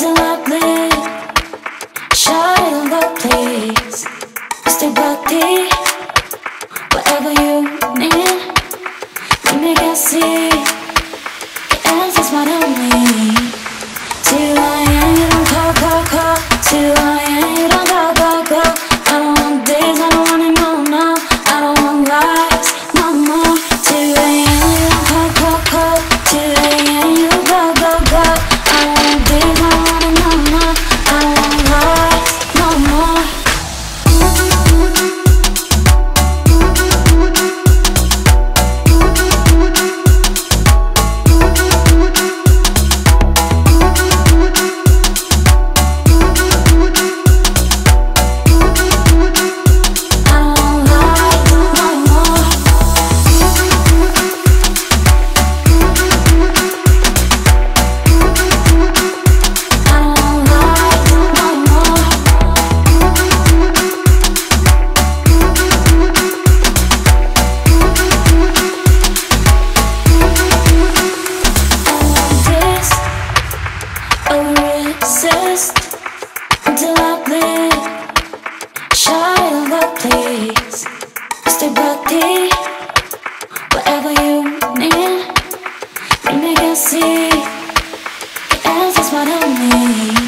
till I bleed. Shot in the place. Stay body. Whatever you need. Let me get see. please. Mr. body, whatever you need. Bring me a seat, cause that's what I need.